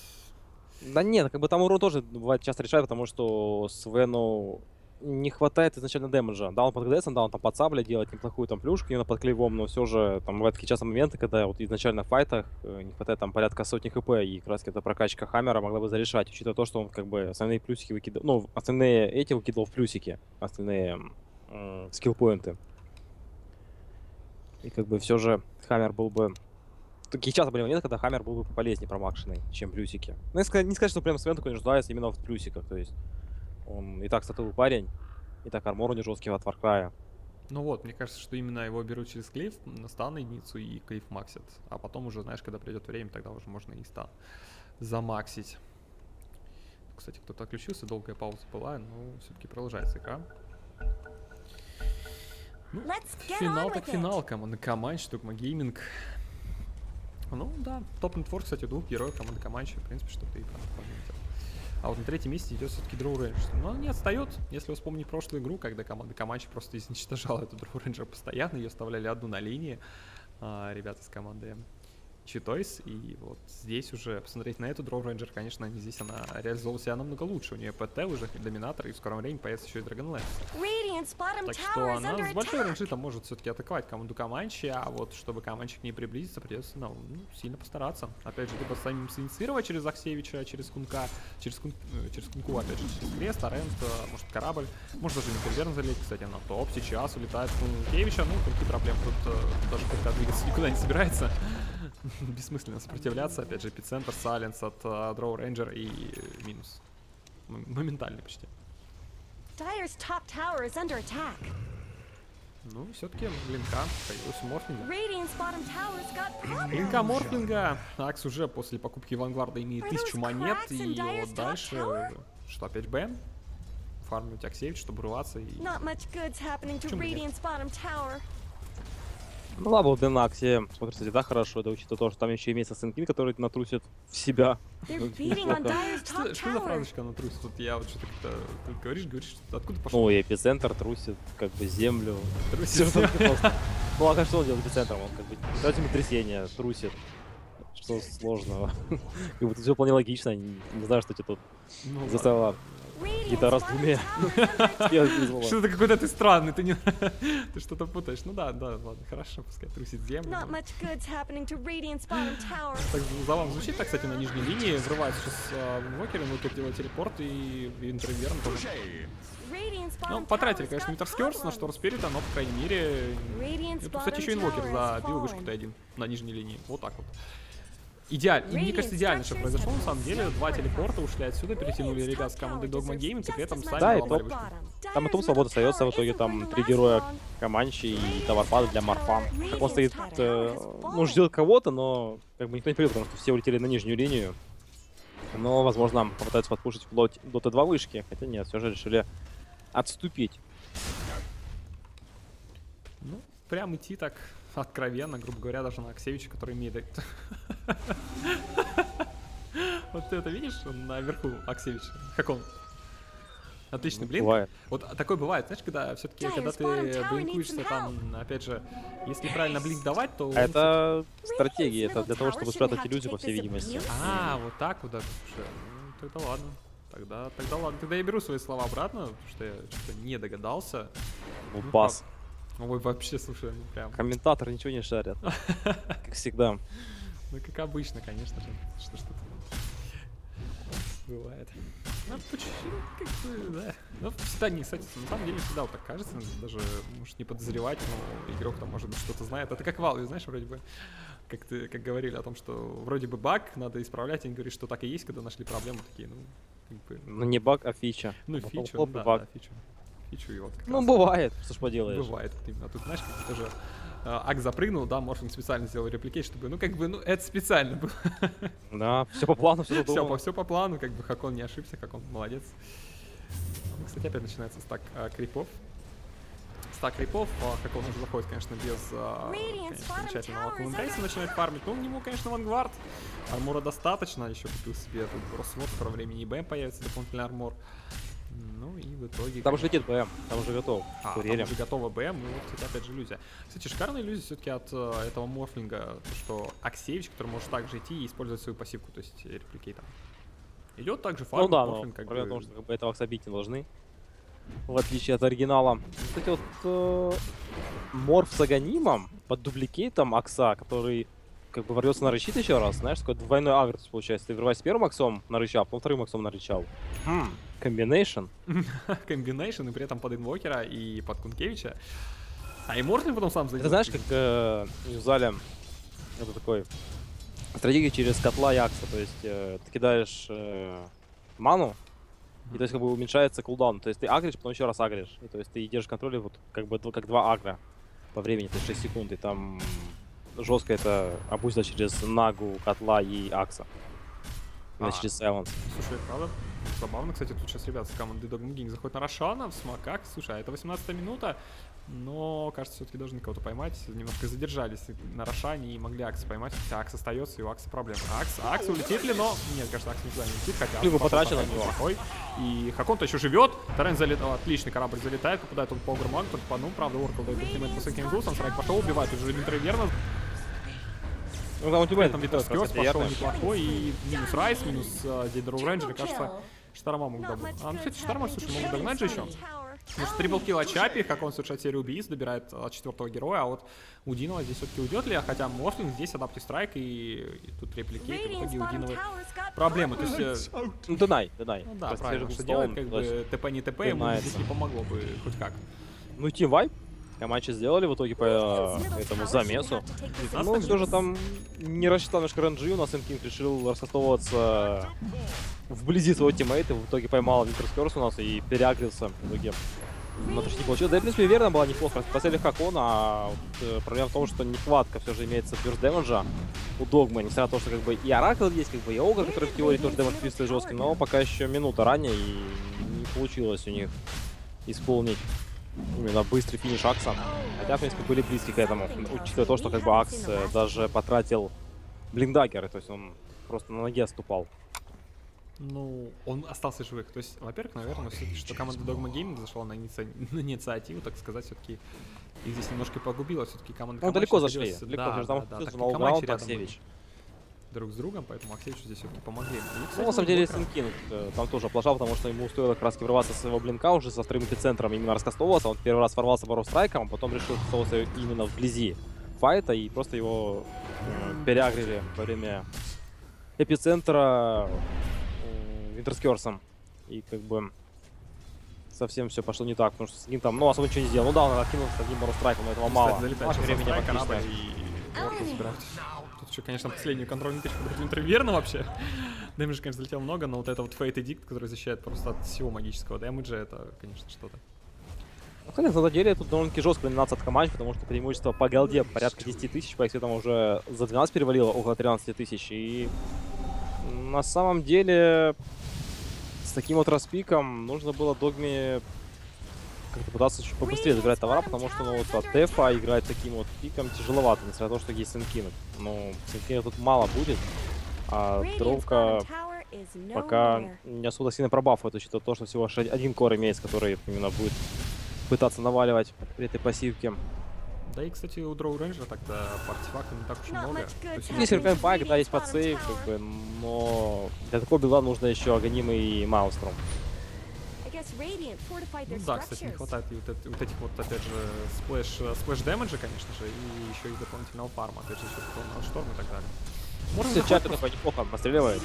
Да нет, как бы там урон тоже бывает часто решает, потому что Свену не хватает изначально дэмэджа. Да, он под ГДС, да, он там под сабля делает неплохую там плюшку, именно под клевом, но все же там бывают такие часто моменты, когда вот изначально в файтах э, не хватает там порядка сотни хп, и как раз эта прокачка Хаммера могла бы зарешать, учитывая то, что он как бы остальные плюсики выкидывал, ну, остальные эти выкидывал в плюсики, остальные скилл-поинты. И как бы все же Хаммер был бы... Такие часто были моменты, когда Хаммер был бы полезнее промакшенный, чем плюсики. Ну, не сказать, не сказать, что прям Свен такой нуждается именно в плюсиках. То есть он и так статовый парень, и так армор у него жесткий от Варкрая. Ну вот, мне кажется, что именно его берут через клейв на стан единицу и клейв максит. А потом уже, знаешь, когда придет время, тогда уже можно и стан замаксить. Кстати, кто-то отключился, долгая пауза была, но все-таки продолжается игра. Ну, финал так финал, команда Comanche, Dogma Gaming. Ну да, топ net worth, кстати, двух героев команды Каманчи, в принципе, что-то и пометил. А вот на третьем месте идет все-таки Drow Ranger. Но он не отстает, если вы вспомните прошлую игру, когда команда Каманчи просто изничтожала *laughs* эту Drow Ranger постоянно, ее оставляли одну на линии, а, ребята с команды Читойс, и вот здесь уже посмотреть на эту Drow Ranger, конечно, не здесь она реализовала себя намного лучше. У нее ПТ уже доминатор, и в скором времени появится еще и bottom Так что она с большой attack. ранжи там может все-таки атаковать команду Каманчи, а вот чтобы Каманчи к ней приблизиться, придется ну, ну, сильно постараться. Опять же, либо самим синициировать через Аксевича, через Кунка, через, Кун, э, через Кунку, опять же, через Крест, Арент, э, может корабль, может даже Интерверн залить, кстати, на топ сейчас улетает Кункевича, ну, какие проблемы, тут э, даже когда двигаться никуда не собирается. *laughs* Бессмысленно сопротивляться, опять же, эпицентр, Сайленс от Дроу Рейнджер и э, минус. М- Моментальный почти. Dyer's top tower is under attack. Ну, все-таки линка появилась у. Линка Морфлинга. Акс уже после покупки Вангарда имеет тысячу монет. И вот дальше... Что, опять Б? Фармить Аксевич, чтобы рваться и... Почему нет? Ну ладно, вот Денаксе, смотрит, кстати, да, хорошо, это учитывая то, что там еще имеется Сенкин, который натрусит в себя. Что, что за фразочка на трусе? Тут я вот что-то как-то... Говоришь, говоришь, что откуда пошел? Ну, и эпицентр трусит, как бы, землю. Трусит. *laughs* Ну, а как что он делает эпицентром? Он как бы дает землетрясение, трусит. Что сложного? *laughs* Как бы тут все вполне логично, не знаю, что тебе тут Ну, заставило Attack. сделать вызвало. Что-то какой-то ты странный, ты не... *laughs* ты что-то путаешь. Ну да, да, ладно, хорошо, пускай трусит землю. Так за вам звучит, так, кстати, на нижней линии. Врывается сейчас э, Инвокер, но тут делает телепорт и Винтер Виверн тоже. Ну, потратили, конечно, Winter's Curse на. Storm Spirit'а, но, по крайней мере... И тут, кстати, еще Инвокер забил вышку fallen. Т1 на нижней линии. Вот так вот. Идеально. И мне кажется, идеально, что произошло на самом деле. Два телепорта ушли отсюда, перетянули ребят с команды Dogma Gaming, и при этом сами Да, и топ. Там и топ свобода остается, в итоге там три героя Каманчи и товар падает для Морфа. Он стоит, э, ну, ждет кого-то, но как бы никто не придет, потому что все улетели на нижнюю линию. Но, возможно, попытаются подпушить вплоть до Т2 вышки, хотя нет, все же решили отступить. Ну, прям идти так откровенно, грубо говоря, даже на Аксевича, который имеет... это- Вот ты это видишь Он наверху Аксевич? Как он? Отличный блин. Бывает. Вот такое бывает, знаешь, когда все-таки, когда ты блинкуешься там, опять же, если правильно блинк давать, то... он Это стратегия, это для того, чтобы спрятать иллюзию, по всей видимости. А, вот так вот даже. Ну, тогда ладно. Тогда, тогда ладно. Тогда я беру свои слова обратно, потому что я что-то не догадался. Ну, Ну, пас. Ой, вообще, слушай, ну прям... Комментаторы ничего не шарят. *laughs* Как всегда. Ну, как обычно, конечно же. Что что-то бывает. Ну, по чуть-чуть, как бы, да. Ну, всегда не, кстати, на самом деле всегда вот так кажется, даже, может, не подозревать, но игрок там, может быть, что-то знает. Это как Valve, знаешь, вроде бы, как ты, как говорили о том, что вроде бы баг, надо исправлять, и они говорят, что так и есть, когда нашли проблему, такие, ну, как бы, Ну не баг, а фича. ну, А и да, да, фичу. И как Ну раз бывает, что ж поделаешь. бывает. Вот именно. Тут, знаешь, как тоже э, Ак запрыгнул, да, Морфинг специально сделал репликейт, чтобы, ну, как бы, ну, это специально было. Да, все по плану, все Все по, все по плану, как бы Хакон не ошибся, как он молодец. Ну, Кстати, опять начинается стак а, крипов. Стак крипов, а, как он уже заходит, конечно, без а, конечно, замечательного under начинает фармить. Ну, у него, конечно, вангвард. Армора достаточно, еще купил себе тут просмотр, в скором времени и БМ появится, дополнительный армор. Ну и в итоге... Там как уже летит БМ, там уже готов. а, Турели. там уже готова БМ, и вот, кстати, опять же иллюзия. Кстати, шикарная иллюзия все-таки от э, этого морфлинга, то, что Аксевич, который может также идти и использовать свою пассивку, то есть репликейтом. Идет также фарм, Ну да, но морфлинг как проблема в бы... том, что как бы этого бить не должны. В отличие от оригинала. Кстати, вот э, Морф с Аганимом под дубликейтом Акса, который как бы ворвется на рычит еще раз, знаешь, такой двойной агресс получается. Ты врываешься первым аксом на рычаг, а потом вторым аксом на рычаг. Хм, комбинейшн. *laughs* комбинейшн, и при этом под инвокера и под Кункевича. А и Мортлин потом сам зайдет. Это знаешь, как э, юзали это такой стратегия через котла и акса. То есть э, ты кидаешь э, ману, и то есть как бы уменьшается кулдаун. То есть ты агришь, потом еще раз агришь. И то есть ты держишь контроль вот как бы как два агра по времени, то есть 6 секунд. И там жестко это опустилось через нагу, котла и акса. А. через Сайленс. Слушай, правда? Забавно, кстати, тут сейчас ребята с команды Dogman Gang заходят на Рошана в смоках. Слушай, а это 18 минута, но, кажется, все-таки должны кого-то поймать. Немножко задержались на Рошане и могли Акса поймать, хотя Акс остается, и у Акса проблемы. Акс, Акс улетит ли, но... Нет, кажется, Акс никуда не летит, хотя... Либо потрачен на него. плохой. И Хакон-то еще живет. Торрен залетал, отличный корабль залетает, попадает он по Огрмагу, только по одному, правда, Оркл дает ультимейт по Сакин он срайк пошел, убивает уже Дмитрия Верна, Ну там у тебя там Кёс пошел верно. неплохой, и минус Райс, минус э, Дейдер Рейнджер, кажется, Штарма мог Not добыть. much А, ну, кстати, happening слушай, могут догнать же еще. Потому что триплкил от Чапи, как он совершает серию убийств, добирает от четвертого героя, а вот у Динова здесь все-таки уйдет ли, хотя Морфлинг здесь адаптив страйк, и, и тут репликейт, и в итоге у Динова проблемы. То есть, э, Ну, Денай, Денай. ну да, Просто правильно, что делать, как бы ТП не ТП, ему здесь не помогло бы хоть как. Ну, Team Vibe Камачи сделали в итоге по э, этому замесу. Ну, все же там не рассчитал немножко ранжи, у нас Энкинг решил раскастовываться вблизи своего тиммейта, в итоге поймал Винтерскерс у нас и переагрился в итоге. Что не получилось. Да, и, в принципе, верно было неплохо. Поставили Хакона, а вот, э, проблема в том, что нехватка все же имеется фирст дэмэджа у Догмы, несмотря на то, что как бы и Оракл есть, как бы и Огр, который в теории тоже дэмэдж твистый жесткий, но пока еще минута ранее и не получилось у них исполнить именно быстрый финиш Акса. Хотя, в принципе, были близки к этому, учитывая то, что как бы Акс э, даже потратил блиндагеры, то есть он просто на ноге ступал. Ну, он остался живых. То есть, во-первых, наверное, все-таки, что команда Dogma Gaming зашла на, иници- на инициативу, так сказать, все-таки их здесь немножко погубила. Все-таки команда Ну, далеко зашли, далеко, да, да, да, так Камачи рядом Аксевич. Друг с другом, поэтому Аксевичу здесь все-таки помогли. И, кстати, Ну, на самом деле, Синкин там тоже оплошал, потому что ему стоило как раз врываться со своего блинка уже со вторым эпицентром именно раскастовываться. Он первый раз ворвался Боров Страйком, а потом решил кастовываться именно вблизи файта и просто его э, переагрили во время эпицентра э, Винтерскерсом. И как бы совсем все пошло не так, потому что Синкин там, ну, особо ничего не сделал. Ну да, он откинул с одним Боров Страйком, но этого мало. залетает сейчас времени и Еще, конечно, последнюю контрольную тычку против Интерверна вообще. *laughs* Дэмэджа, конечно, залетел много, но вот это вот Fate Edict, который защищает просто от всего магического дэмэджа, это, конечно, что-то. Ну, Хотя, на самом деле, тут довольно-таки жестко номинация от команд, потому что преимущество по голде порядка 10 тысяч, по там уже за 12 перевалило, около 13 тысяч. И на самом деле с таким вот распиком нужно было Догме как-то пытаться чуть побыстрее забирать товара, потому что ну, вот от Тефа играть таким вот пиком тяжеловато, несмотря на то, что есть Сенкинг. Ну, Сенкинга тут мало будет, а Дровка пока не особо сильно пробафует, учитывая то, что всего лишь один кор имеется, который именно будет пытаться наваливать при этой пассивке. Да и, кстати, у Drow Ranger'а тогда по артефактам не так уж и много. есть Есть Hurricane Pike, да, есть под save, как бы, но для такого билда нужно еще Аганим и Maelstrom. Ну да, кстати, не хватает и вот, вот этих вот, опять же, splash, э, splash damage'а, конечно же, и еще и дополнительного фарма, опять же, еще шторм и так далее. Можно Все просто- такой неплохо постреливает.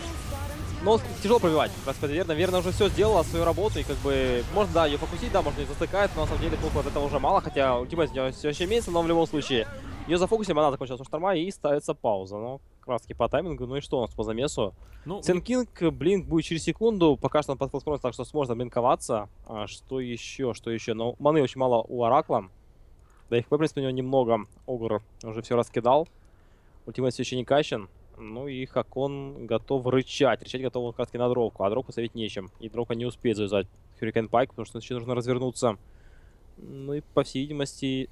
Но тяжело пробивать. Как раз Виверна, Виверна уже все сделала свою работу и как бы можно да ее фокусить, да, можно ее застыкать, но на самом деле толку от этого уже мало, хотя ultimate у нее все еще имеется, но в любом случае ее зафокусили, она закончилась у шторма и ставится пауза. Ну, как раз таки по таймингу, ну и что у нас по замесу? Ну, Sand King, blink будет через секунду, пока что он под флскором, так что сможет блинковаться. А что еще, что еще? Ну, маны очень мало у Оракла. Да и хп, в принципе, у него немного. Огр уже все раскидал. Ultimate все еще не качан. Ну и Хакон готов рычать. Рычать готов он как раз на дровку, а дровку совет нечем. И дровка не успеет завязать Хюрикен Пайк, потому что еще нужно развернуться. Ну и, по всей видимости,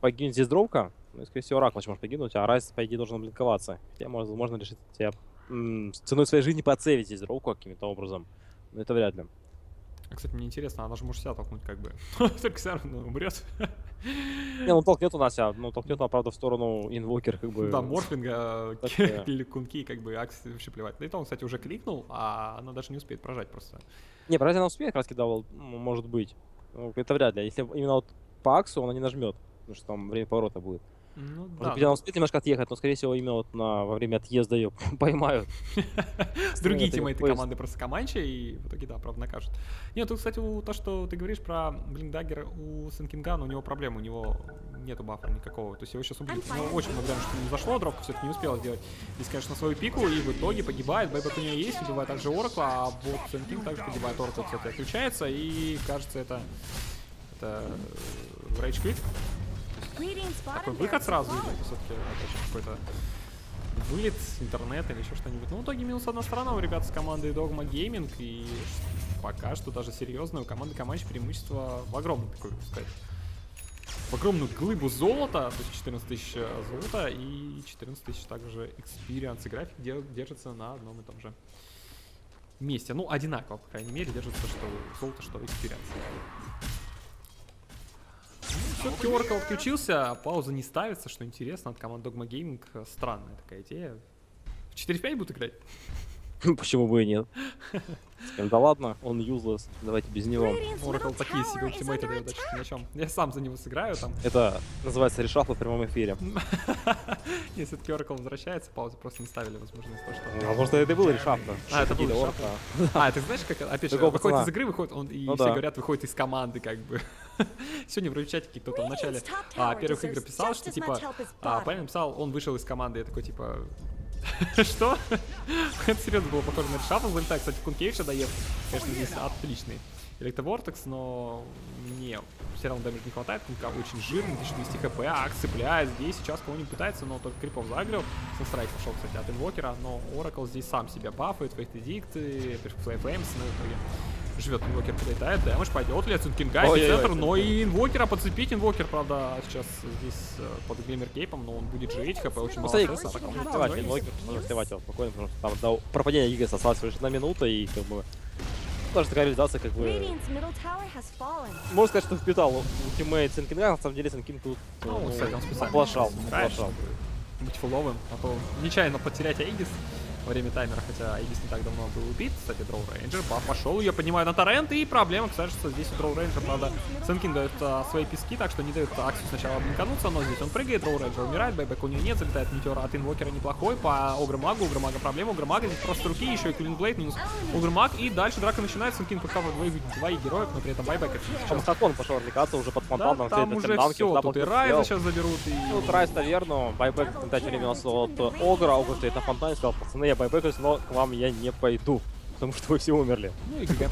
погибнет здесь дровка. Ну и, скорее всего, еще может погибнуть, а Райс, по идее, должен блинковаться. Хотя, может, возможно, решит тебя м, с ценой своей жизни подсейвить здесь дровку каким-то образом. Но это вряд ли. а, кстати, мне интересно, она же может себя толкнуть как бы. *laughs* Только все равно умрет. Не, ну толкнет у нас себя, ну толкнет она, правда, в сторону инвокер, как бы. Да, морфлинга, э, *laughs* да. или кунки, как бы, Акс вообще плевать. Да и то он, кстати, уже кликнул, а она даже не успеет прожать просто. Не, правда, она успеет, как раз кидал, ну, может быть. Ну, это вряд ли. Если именно вот по Аксу она не нажмет, потому что там время поворота будет. Ну да. быть, она успеет немножко отъехать, но, скорее всего, именно вот на, во время отъезда ее *laughs* поймают. *laughs* Другие тиммейты команды просто Команча, и в итоге, да, правда, накажут. Нет, тут, кстати, то, что ты говоришь про Блиндаггера у Сенкингана, у него проблема, у него нету бафа никакого. То есть его сейчас убить. I'm Ну, очень много что не зашло, дропка все-таки не успела сделать. Здесь, конечно, свою пику, и в итоге погибает. Бэйбэк у нее есть, убивает также Оракла, а бот Сенкинг также погибает. Оракл, кстати, отключается, и, кажется, это... Это... Рейдж Квит. Radiant's Такой выход сразу, или все-таки какой-то вылет с интернета или еще что-нибудь. Ну, в итоге минус одна сторона у ребят с командой Dogma Gaming, и пока что даже серьезно у команды Каманч преимущество в огромном, такой, так сказать, в огромную глыбу золота, то есть 14 тысяч э, золота и 14 тысяч также experience и график де- держится на одном и том же месте. Ну, одинаково, по крайней мере, держится что золото, что experience. Все-таки Oracle отключился, а пауза не ставится, что интересно, от команды Dogma Gaming э, странная такая идея. В 4-5 будут играть? *laughs* Почему бы и нет? *laughs* Да ладно, он useless, давайте без него. Oracle такие себе ультимейты дает, ни о чем. Я сам за него сыграю там. Это называется решафл в прямом эфире. *laughs* Если все-таки Oracle возвращается, паузу просто не ставили возможность то, что... Возможно, это и был решафл. А, это был решафл? А, ты знаешь, как, опять же, выходит из игры, выходит, он, и Ну все говорят, выходит из команды, как бы. *laughs* Сегодня вроде в чатике кто-то в начале а, первых игр писал, что типа, а, парень написал, он вышел из команды, я такой типа, *laughs* что? *laughs* Это серьезно было похоже на решафл, залетает, кстати, Кункевича доев, конечно, здесь отличный. Электровортекс, но мне все равно дэмэдж не хватает, Кунка очень жирный, 1200 хп, Акс цепляет, здесь сейчас кого-нибудь пытается, но только крипов загрел. Санстрайк пошел, кстати, от инвокера, но Оракл здесь сам себя бафает, Фейт Эдикты, Флейфлеймс, ну, в итоге живет инвокер, подлетает, дэмэдж пойдет от Кинга, Ой-ой-ой, центр, но и инвокера подцепить, инвокер, правда, сейчас здесь э, под глиммер кейпом, но он будет жить, хп очень Ну, мало стресса, сливать инвокер, можно сливать его спокойно, потому что там до пропадения Гигаса осталась лишь одна минута, и как бы... Даже такая реализация, как бы... Можно сказать, что впитал ультимейт Сенкинга, на самом деле Сенкин тут Ну, ну, оплошал, оплошал. быть фуловым, а то нечаянно потерять Аигис во время таймера, хотя Аигис не так давно был убит. Кстати, Дроу Рейнджер, пошел, ее поднимают на торрент, и проблема, кстати, что здесь у Дроу Рейнджер, правда, Сенкин дает а, свои пески, так что не дает Аксу сначала блинкануться, но здесь он прыгает, Дроу Рейнджер умирает, байбек у него нет, залетает метеор от инвокера неплохой, по Огромагу, Огромага проблема, Огромага здесь просто руки, еще и Квинблейд минус Огромаг, и дальше драка начинается, Сенкин пока двоих, двоих героев, но при этом байбек сейчас Хакон пошел развлекаться уже под да, фонтаном, на там уже все, тут и Райза сейчас заберут, и... Ну, Трайс таверну, байбек в время от Огра, Огр стоит на фонтане, сказал, пацаны, я байбекаюсь, но к вам я не пойду, потому что вы все умерли. Ну и ГГ.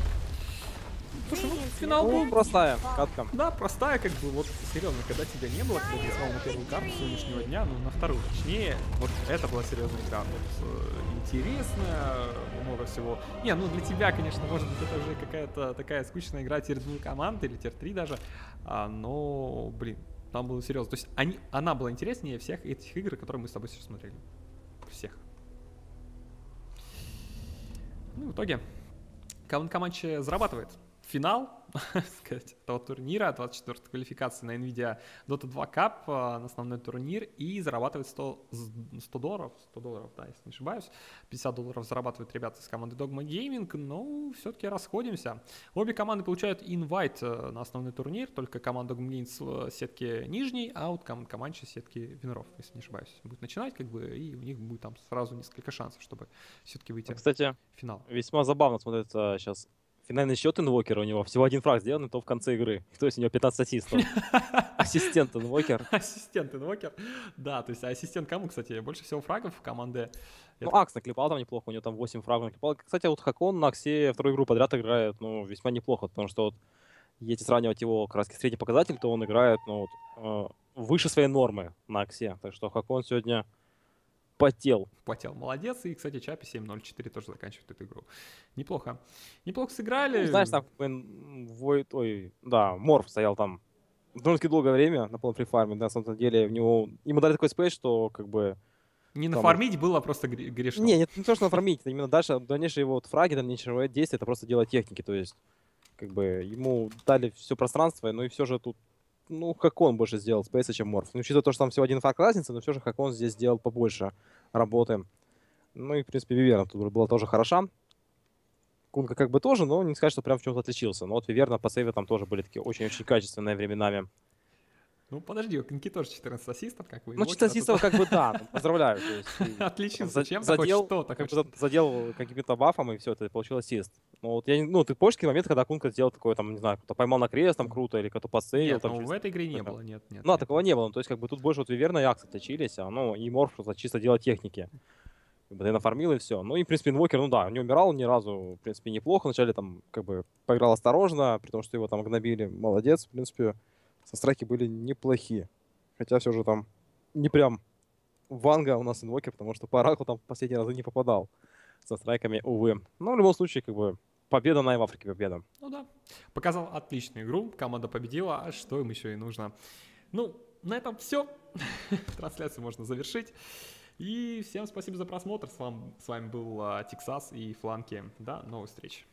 Слушай, ну, финал Ну, был простая катка. Да, простая, как бы, вот, серьезно, когда тебя не было, когда ты звал на первую карту сегодняшнего дня, ну, на вторую, точнее, вот это была серьезная игра, вот, э, интересная, много всего. Не, ну, для тебя, конечно, может быть, это уже какая-то такая скучная игра tier-2 команд, или tier-3 даже, а, но, блин, там было серьезно. То есть они, она была интереснее всех этих игр, которые мы с тобой сейчас смотрели. Всех. Ну, в итоге, Каун Каманчи зарабатывает финал, *laughs* сказать, этого турнира, 24 квалификации на NVIDIA Dota 2 Cup а, на основной турнир и зарабатывает 100, з- 100 долларов, 100 долларов, да, если не ошибаюсь, 50 долларов зарабатывают ребята из команды Dogma Gaming, но все-таки расходимся. Обе команды получают инвайт э, на основной турнир, только команда Dogma Gaming э, сетки нижней, а вот команда Команчи с сетки Венеров, если не ошибаюсь, будет начинать, как бы, и у них будет там сразу несколько шансов, чтобы все-таки выйти Кстати, в финал. весьма забавно смотрится сейчас финальный счет инвокера у него. Всего один фраг сделан, и то в конце игры. То есть у него 15 ассистов. *laughs* Ассистент инвокер. Ассистент инвокер. Да, то есть ассистент кому, кстати, больше всего фрагов в команде. Ну, Акс наклепал там неплохо, у него там 8 фрагов наклепал. Кстати, вот Хакон на Аксе вторую игру подряд играет, ну, весьма неплохо, потому что вот если сравнивать его как раз средний показатель, то он играет, ну, вот, э, выше своей нормы на Аксе. Так что Хакон сегодня потел. Потел. Молодец. И, кстати, Чапи 7.04 тоже заканчивает эту игру. Неплохо. Неплохо сыграли. Ну, знаешь, там Войт, ой, да, Морф стоял там довольно-таки долгое время на полном фрифарме, да, на самом деле, у него, ему дали такой спейс, что как бы Не там- нафармить было просто гре- грешно. Не, не, не то, что оформить, это именно дальше, дальнейшие его вот фраги, дальнейшие его действия, это просто дело техники, то есть, как бы, ему дали все пространство, ну и все же тут, ну, как он больше сделал спейса, чем Морф. Ну, учитывая то, что там всего один фраг разница, но все же как он здесь сделал побольше работы. Ну и, в принципе, Виверна тут была тоже хороша. Кунка как бы тоже, но не сказать, что прям в чем-то отличился. Но вот Виверна по сейве там тоже были такие очень-очень качественные временами. Ну, подожди, у Кунки тоже 14 ассистов, как бы. Ну, 14 ассистов как бы да, *laughs* поздравляю. Отлично, за- зачем задел, что-то, как бы за- задел каким-то бафом, и все, ты получил ассист. Ну, вот я, ну, ты помнишь какие моменты, когда Кунка сделал такое, там, не знаю, кто поймал на крест, там, круто, или кто-то подсейвил, Нет, там, ну через- в этой игре не это. было, нет, нет. Ну, а нет. такого не было. Ну, То есть, как бы тут больше вот Виверна и Акса точились, а ну, и Морф просто чисто дело техники. Как бы ты нафармил и все. Ну и, в принципе, Инвокер, ну да, не умирал ни разу, в принципе, неплохо. Вначале там, как бы, поиграл осторожно, при том, что его там гнобили. Молодец, в принципе. Со страйки были неплохие. Хотя все же там не прям Ванга у нас Инвокер, потому что по Ораклу там в последние разы не попадал. Со страйками, увы. Но в любом случае, как бы, победа на и в Африке победа. Ну да. Показал отличную игру, команда победила, а что им еще и нужно. Ну, на этом все. *laughs* Трансляцию можно завершить. И всем спасибо за просмотр. С вами, с вами был а, Тексас и Фланки. До новых встреч.